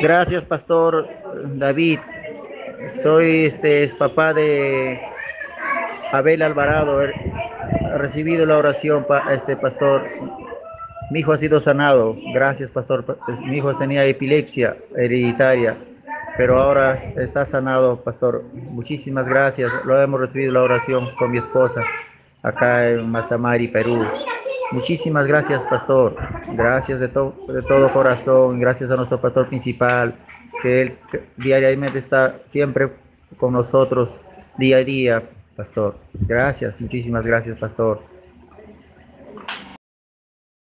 Gracias, pastor David. Soy este es papá de Abel Alvarado. Recibido la oración, pa, este pastor. Mi hijo ha sido sanado. Gracias, pastor. Pues, mi hijo tenía epilepsia hereditaria, pero ahora está sanado, pastor. Muchísimas gracias. Lo hemos recibido la oración con mi esposa acá en Mazamari, Perú. Muchísimas gracias, pastor. Gracias de, de todo corazón. Gracias a nuestro pastor principal, que él diariamente está siempre con nosotros, día a día, pastor. Gracias, muchísimas gracias, pastor.